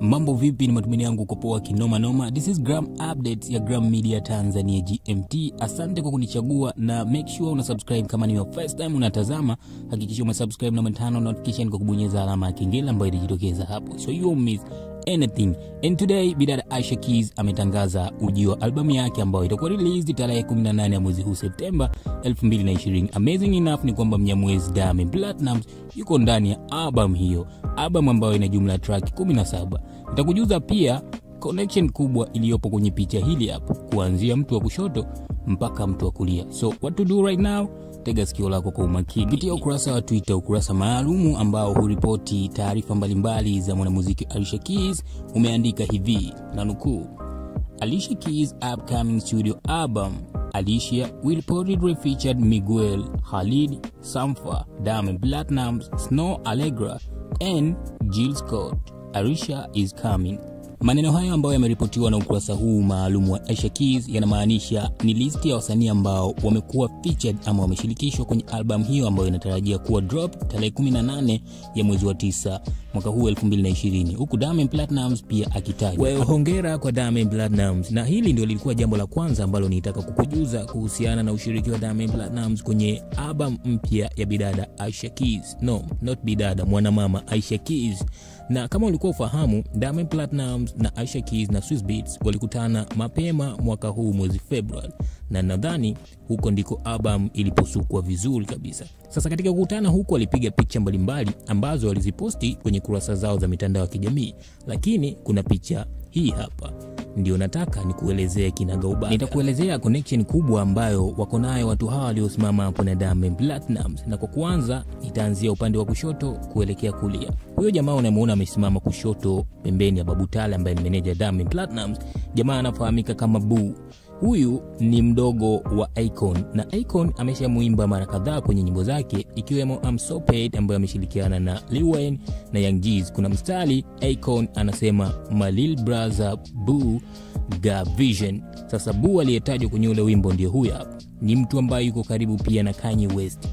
Mambo vipi? Ni matumaini yangu poa kinoma noma. This is Gram Updates ya Gram Media Tanzania GMT. Asante kwa kunichagua na make sure una subscribe kama ni your first time unatazama. Hakikisha ume subscribe na notification kwa kubonyeza alama ya kengele ambayo itajitokeza hapo, so you won't miss anything. And today bidada Aisha Keys ametangaza ujio wa albamu yake ambayo itakuwa released tarehe 18 ya mwezi huu Septemba 2020. Amazing enough ni kwamba Mnyamwezi Diamond Platnumz yuko ndani ya albamu hiyo, albamu ambayo ina jumla ya track 17. Nitakujuza pia connection kubwa iliyopo kwenye picha hili hapo, kuanzia mtu wa kushoto mpaka mtu wa kulia. So what to do right now tega sikio lako kwa umakini kupitia ukurasa wa Twitter, ukurasa maalumu ambao huripoti taarifa mbalimbali za mwanamuziki Alicia Keys umeandika hivi na nukuu, Alicia Keys upcoming studio album Alicia will reportedly featured Miguel, Khalid, samfa Diamond Platnumz, Snow Allegra and Jill Scott. Alicia is coming. Maneno hayo ambayo yameripotiwa na ukurasa huu maalum wa Aisha Keys yanamaanisha ni listi ya wasanii ambao wamekuwa featured ama wameshirikishwa kwenye albamu hiyo ambayo inatarajia kuwa drop tarehe 18 ya mwezi wa 9 mwaka huu 2020, huku Diamond Platnumz pia akitajwa. Well, hongera kwa Diamond Platnumz, na hili ndio lilikuwa jambo la kwanza ambalo nitaka kukujuza kuhusiana na ushiriki wa Diamond Platnumz kwenye albamu mpya ya bidada Aisha Keys. No, not bidada, mwanamama Aisha Keys. Na kama ulikuwa ufahamu, Diamond Platnumz na Aisha Keys na Swizz Beatz walikutana mapema mwaka huu mwezi Februari, na nadhani huko ndiko album iliposukwa vizuri kabisa. Sasa katika kukutana huko, walipiga picha mbalimbali ambazo waliziposti kwenye kurasa zao za mitandao ya kijamii, lakini kuna picha hii hapa ndio nataka nikuelezee kinagaubaga. Nitakuelezea connection kubwa ambayo wako nayo watu hawa waliosimama hapo na Diamond Platnumz, na kwa kuanza nitaanzia upande wa kushoto kuelekea kulia. Huyo jamaa unamuona amesimama kushoto pembeni ya Babu Tale ambaye ni meneja Diamond Platnumz. Jamaa anafahamika kama Boo. Huyu ni mdogo wa icon na icon ameshamuimba mara kadhaa kwenye nyimbo zake ikiwemo I'm So Paid ambayo ameshirikiana na Lil Wayne na Young Jeezy. Kuna mstari icon anasema my little brother Boo got vision. Sasa Boo aliyetajwa kwenye ule wimbo ndio huyu ni mtu ambaye yuko karibu pia na Kanye West,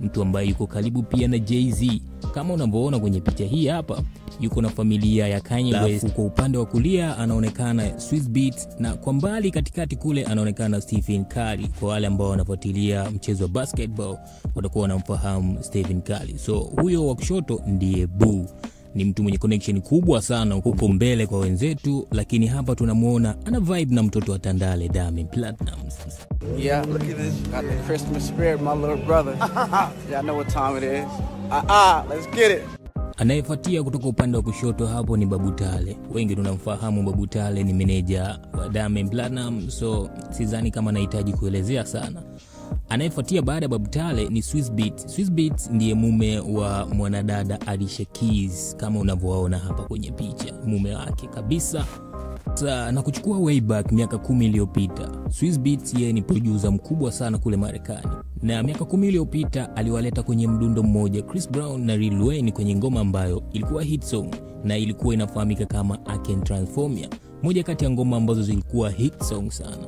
mtu ambaye yuko karibu pia na Jay-Z kama unavyoona kwenye picha hii hapa, yuko na familia ya Kanye West. Kwa upande wa kulia anaonekana Swizz Beatz, na kwa mbali katikati kule anaonekana Stephen Curry. Kwa wale ambao wanafuatilia mchezo wa basketball watakuwa wanamfahamu Stephen Curry. So huyo wa kushoto ndiye Boo ni mtu mwenye connection kubwa sana huko mbele kwa wenzetu, lakini hapa tunamwona ana vibe na mtoto wa Tandale Diamond Platnumz. Yeah, look at this. Got the Christmas spirit, my little brother. Yeah, I know what time it is. Ah, ah, let's get it. Anayefuatia kutoka upande wa kushoto hapo ni Babu Tale. Wengi tunamfahamu Babu Tale ni meneja wa Diamond Platnumz, so sidhani kama anahitaji kuelezea sana. Anayefuatia baada ya Babu Tale ni Swissbeat. Swissbeat ndiye mume wa mwanadada Alicia Keys kama unavyowaona hapa kwenye picha, mume wake kabisa. Sa, na kuchukua way back miaka kumi iliyopita, Swizz yeye ni producer mkubwa sana kule Marekani, na miaka kumi iliyopita aliwaleta kwenye mdundo mmoja Chris Brown na Lil Wayne kwenye ngoma ambayo ilikuwa hit song na ilikuwa inafahamika kama I Can moja kati ya ngoma ambazo zilikuwa hit song sana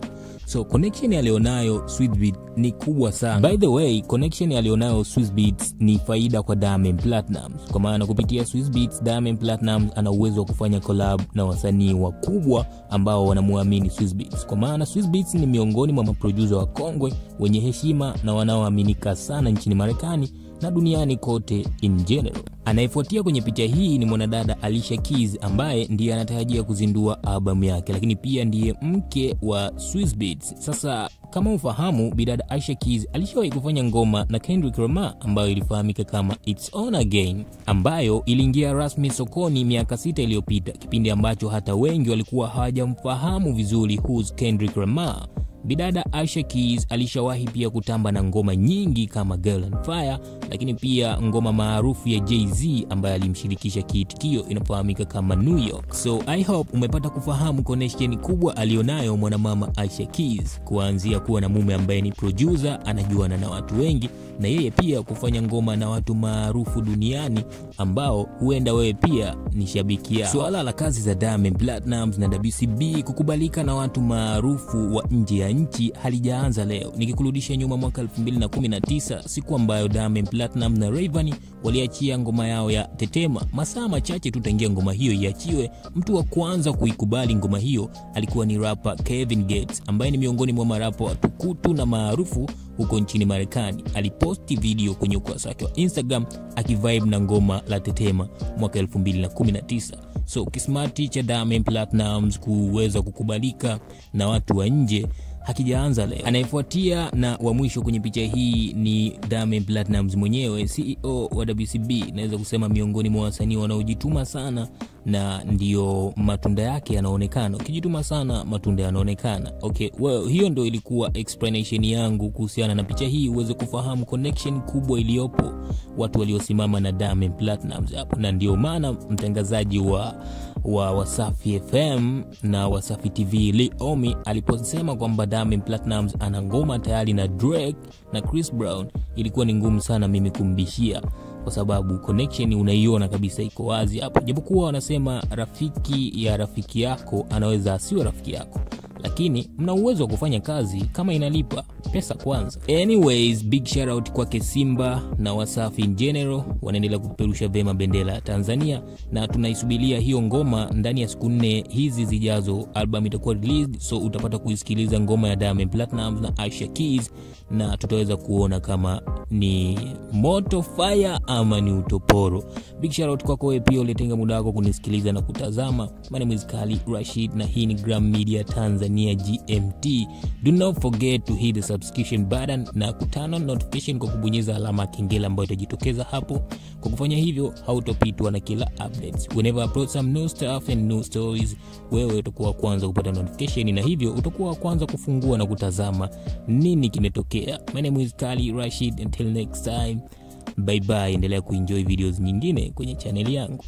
so connection alionayo Swizz Beatz ni kubwa sana. By the way, connection alionayo Swizz Beatz ni faida kwa Diamond Platnumz, kwa maana kupitia Swizz Beatz Diamond Platnumz ana uwezo wa kufanya collab na wasanii wakubwa ambao wanamuamini Swizz kwa maana Swizz ni miongoni mwa maproducer wa kongwe wenye heshima na wanaoaminika sana nchini Marekani na duniani kote in general. Anayefuatia kwenye picha hii ni mwanadada Alicia Keys ambaye ndiye anatarajia kuzindua albamu yake, lakini pia ndiye mke wa Swizz Beatz. Sasa kama ufahamu, bidada Alicia Keys alishawahi kufanya ngoma na Kendrick Lamar ambayo ilifahamika kama It's On Again, ambayo iliingia rasmi sokoni miaka sita iliyopita, kipindi ambacho hata wengi walikuwa hawajamfahamu vizuri who's Kendrick Lamar. Bidada Aisha Keys alishawahi pia kutamba na ngoma nyingi kama Girl on Fire, lakini pia ngoma maarufu ya Jay-Z ambaye alimshirikisha kiitikio inafahamika kama New York. So I hope umepata kufahamu connection kubwa alionayo mwanamama Aisha Keys, kuanzia kuwa na mume ambaye ni producer, anajuana na watu wengi, na yeye pia kufanya ngoma na watu maarufu duniani ambao huenda wewe pia ni shabiki yao. swala la kazi za Diamond Platnumz na WCB kukubalika na watu maarufu wa nje nchi halijaanza leo. Nikikurudisha nyuma mwaka 2019 siku ambayo Diamond Platinum na Rayvanny waliachia ngoma yao ya Tetema, masaa machache tu tangia ngoma hiyo iachiwe, mtu wa kwanza kuikubali ngoma hiyo alikuwa ni rapa Kevin Gates ambaye ni miongoni mwa marapa watukutu na maarufu huko nchini Marekani. Aliposti video kwenye ukurasa wake wa Instagram akivibe na ngoma la Tetema mwaka 2019. So kismati cha Diamond Platnumz kuweza kukubalika na watu wa nje hakijaanza leo. Anayefuatia na wa mwisho kwenye picha hii ni Diamond Platnumz mwenyewe, CEO wa WCB. Naweza kusema miongoni mwa wasanii wanaojituma sana na ndio matunda yake yanaonekana. Ukijituma sana matunda yanaonekana. Okay, well, hiyo ndo ilikuwa explanation yangu kuhusiana na picha hii, uweze kufahamu connection kubwa iliyopo watu waliosimama na Diamond Platnumz hapo, na ndio maana mtangazaji wa wa Wasafi FM na Wasafi TV Leomi aliposema kwamba Diamond Platnumz ana ngoma tayari na Drake na Chris Brown, ilikuwa ni ngumu sana mimi kumbishia kwa sababu connection unaiona kabisa iko wazi hapo, japokuwa wanasema rafiki ya rafiki yako anaweza asiwe rafiki yako, lakini mna uwezo wa kufanya kazi kama inalipa pesa kwanza. Anyways, big shout out kwake Simba na Wasafi in general, wanaendelea kupeperusha vema bendera ya Tanzania na tunaisubiria hiyo ngoma ndani ya siku nne hizi zijazo, album itakuwa released, so utapata kuisikiliza ngoma ya Diamond Platnumz na Aisha Keys, na tutaweza kuona kama ni moto fire ama ni utoporo. Big shout out kwako wewe pia ulitenga muda wako kunisikiliza na kutazama. My name is Kali Rashid na hii ni Gram Media Tanzania GMT. Do not forget to hit the subscription button na kutana notification kwa kubonyeza alama ya kengele ambayo itajitokeza hapo. Kwa kufanya hivyo, hautopitwa na kila updates. Whenever I upload some new stuff and new stories, wewe utakuwa wa kwanza kupata notification na hivyo utakuwa wa kwanza kufungua na kutazama nini kimetokea. My name is Kali Rashid, until next time. Bye bye, endelea kuenjoy videos nyingine kwenye chaneli yangu.